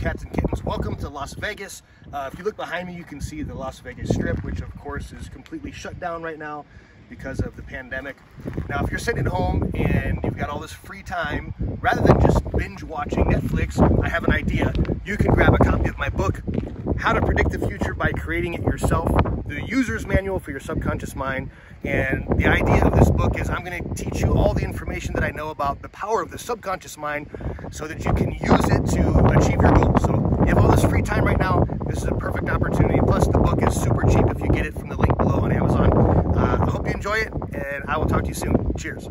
cats and kittens. Welcome to Las Vegas. Uh, if you look behind me, you can see the Las Vegas Strip, which of course is completely shut down right now because of the pandemic. Now, if you're sitting at home and you've got all this free time, rather than just binge watching Netflix, I have an idea. You can grab a copy of my book, How to Predict the Future by Creating It Yourself, the user's manual for your subconscious mind. And the idea of this book is I'm going to teach you all the information that I know about the power of the subconscious mind so that you can use it to achieve your goals. So you have all this free time right now. This is a perfect opportunity. Plus, the book is super cheap if you get it from the link below on Amazon. Uh, I hope you enjoy it, and I will talk to you soon. Cheers.